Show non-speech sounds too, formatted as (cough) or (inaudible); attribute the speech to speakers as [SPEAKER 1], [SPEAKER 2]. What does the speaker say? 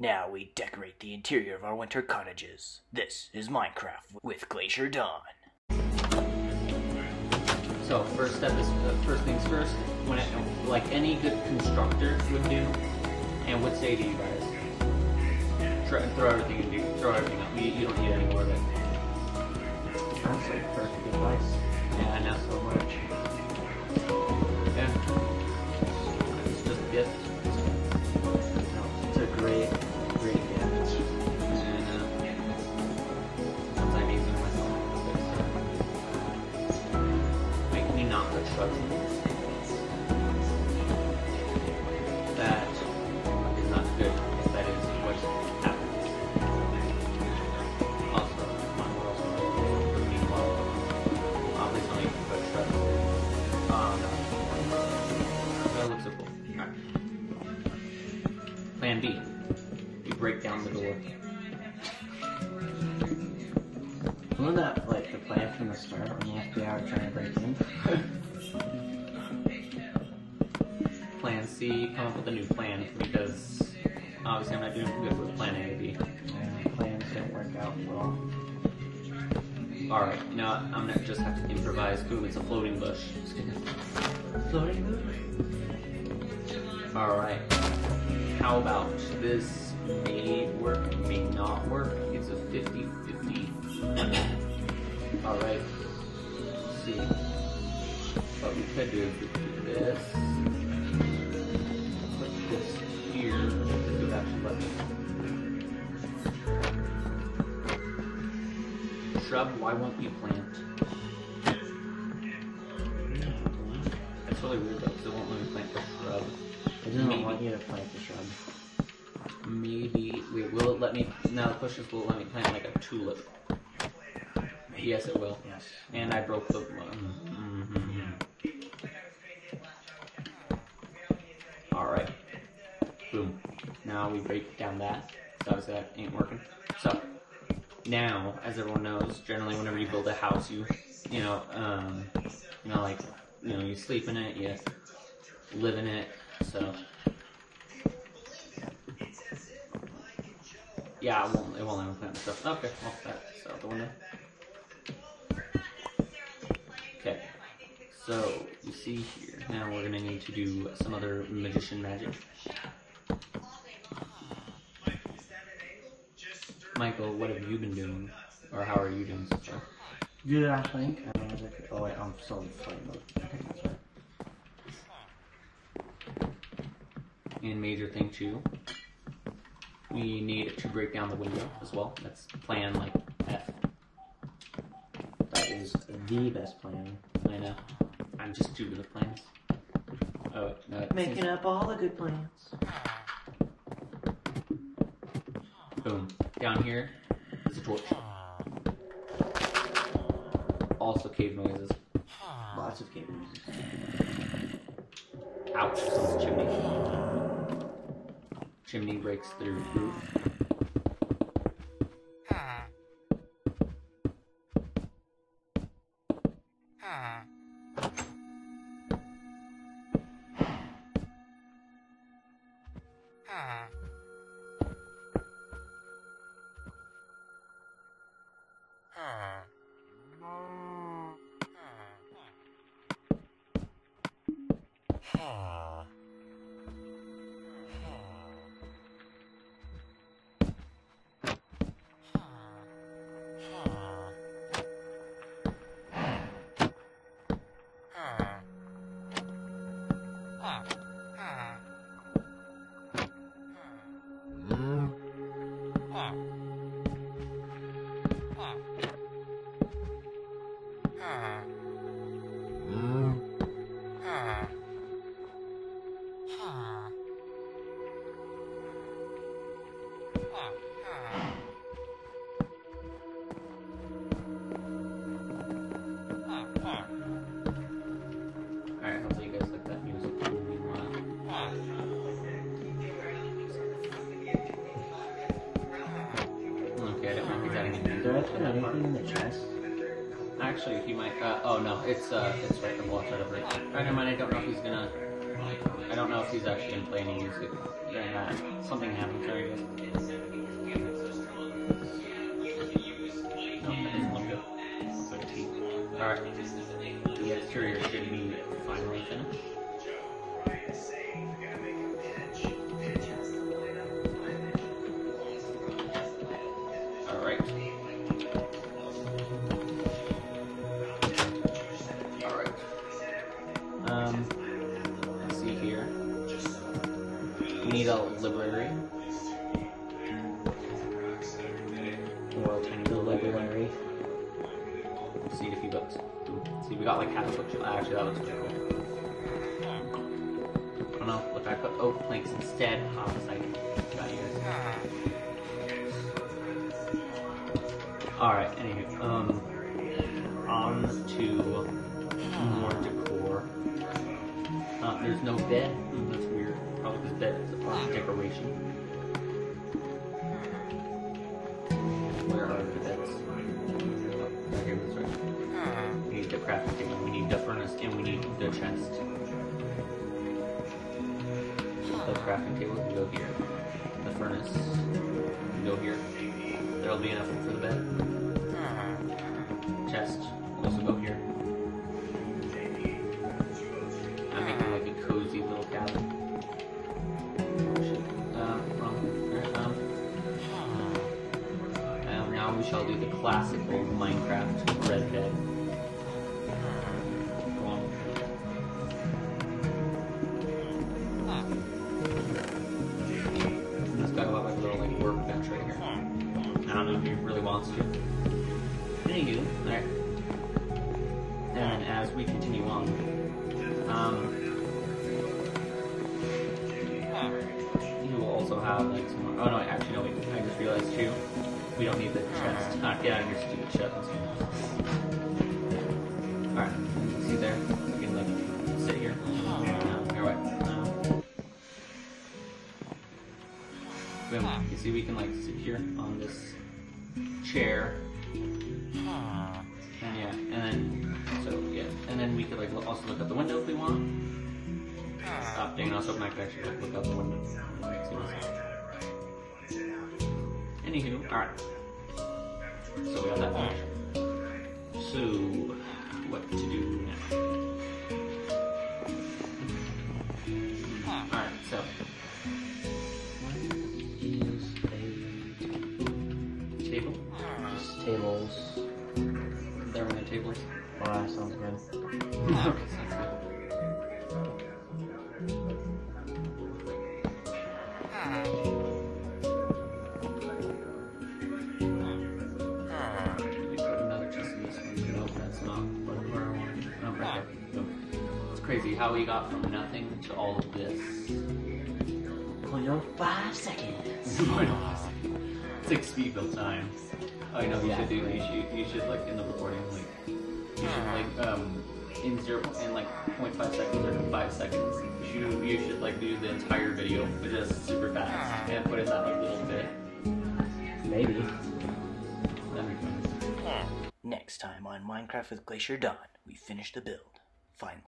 [SPEAKER 1] Now we decorate the interior of our winter cottages. This is Minecraft with Glacier Dawn.
[SPEAKER 2] So first step is uh, first things first. When it, like any good constructor would do, and would say to you guys, try, throw everything in, throw everything up. You, you don't need any more of it.
[SPEAKER 3] That's like perfect advice.
[SPEAKER 2] Yeah, I know so much. Down.
[SPEAKER 3] Wasn't that like the plan from the start when the FBI were trying to break in? (laughs)
[SPEAKER 2] Plan C, come up with a new plan because obviously I'm not doing good with plan A B.
[SPEAKER 3] Yeah, plans didn't work out well.
[SPEAKER 2] Alright, now I'm gonna just have to improvise. Boom, it's a floating bush.
[SPEAKER 3] Floating bush?
[SPEAKER 2] Alright. How about this may work, may not work? It's a 50-50. (clears throat) Alright. Let's see. What we could do is we could do this. Put this here. This would actually let me. Shrub, why won't you plant? That's really weird though, because it won't let me plant the shrub.
[SPEAKER 3] It doesn't want you to plant the shrub.
[SPEAKER 2] Maybe. Wait, will it let me. Now the question is, will it let me plant like a tulip? Yes, it will.
[SPEAKER 3] Yes.
[SPEAKER 2] And I broke the one. Alright. Boom. Now we break down that. So obviously that ain't working. So, now, as everyone knows, generally whenever you build a house, you, you know, um, you know, like, you know, you sleep in it, you live in it, so. Yeah, it won't, it won't let me plant stuff. Okay, well, that's out the window. Okay, so you see here, now we're gonna need to do some other magician magic. Michael, what have you been doing? Or how are you doing so far?
[SPEAKER 3] Good, I think. I mean, I oh wait, I'm still in flame mode. Okay, that's right.
[SPEAKER 2] And major thing too, we need to break down the window as well. That's plan like F.
[SPEAKER 3] That is the best plan.
[SPEAKER 2] I know. I'm just due to the plans. Oh, no.
[SPEAKER 3] Making
[SPEAKER 2] seems-
[SPEAKER 3] up all the good plans.
[SPEAKER 2] Boom. Down here is a torch. Also cave noises.
[SPEAKER 3] Lots of cave noises.
[SPEAKER 2] Ouch, someone's chimney. Chimney breaks through roof. Alright, hopefully you guys like that music. Okay, I don't know if he's adding any
[SPEAKER 3] Is there
[SPEAKER 2] music
[SPEAKER 3] actually
[SPEAKER 2] that
[SPEAKER 3] anything in the chest?
[SPEAKER 2] Actually, he might. Uh, oh no, it's uh, it's right. The wall right over it. Alright, never mind. I don't know if he's gonna I don't know if he's actually gonna play any music. Something it. The exterior should be finally finished. Alright. Alright. Um, see here. We need a library.
[SPEAKER 3] Library.
[SPEAKER 2] See books. See, we got like half a bookshelf. Actually, that looks pretty don't know. look, I put oak planks instead. Homicide. Got you guys. Alright, anywho, um, on to more decor. Uh, there's no bed. Mm, that's weird. Probably because bed is a part of decoration. The chest. The crafting table can go here. The furnace can go here. There'll be enough for the bed. Mm-hmm. Chest will also go here. I'm making like a cozy little cabin. Uh, Shit. Um, hmm. and now we shall do the classical Minecraft red bed. A little like workbench right here. I don't know if he really wants to. Anywho, alright. And as we continue on, um, you will also have like some more. Oh no, actually no, wait, I just realized too. We don't need the chest. Ah, get out of your stupid chest. Alright, see there? You see, we can like sit here on this chair. And yeah, and then so yeah, and then we could like also look out the window if we want. Stop dang, I was hoping I could actually like, look out the window. Anywho, alright. So we got that finished. There are no tables.
[SPEAKER 3] Well, that sounds good.
[SPEAKER 2] Okay, sounds good. Maybe put another chest in this one. Nope, that's not what- where I wanted. Right there. It's crazy how we got from nothing to all of this.
[SPEAKER 3] Point oh (laughs) five seconds.
[SPEAKER 2] Six people time. Oh, you know, you
[SPEAKER 3] Yeah.
[SPEAKER 2] should do. You should, you should like in the recording, like you should like um in zero in like 0.5 seconds or five seconds. You you should like do the entire video, but just super fast and put in that like little bit.
[SPEAKER 3] Maybe.
[SPEAKER 2] That'd be fun.
[SPEAKER 1] Next time on Minecraft with Glacier Dawn, we finish the build. Find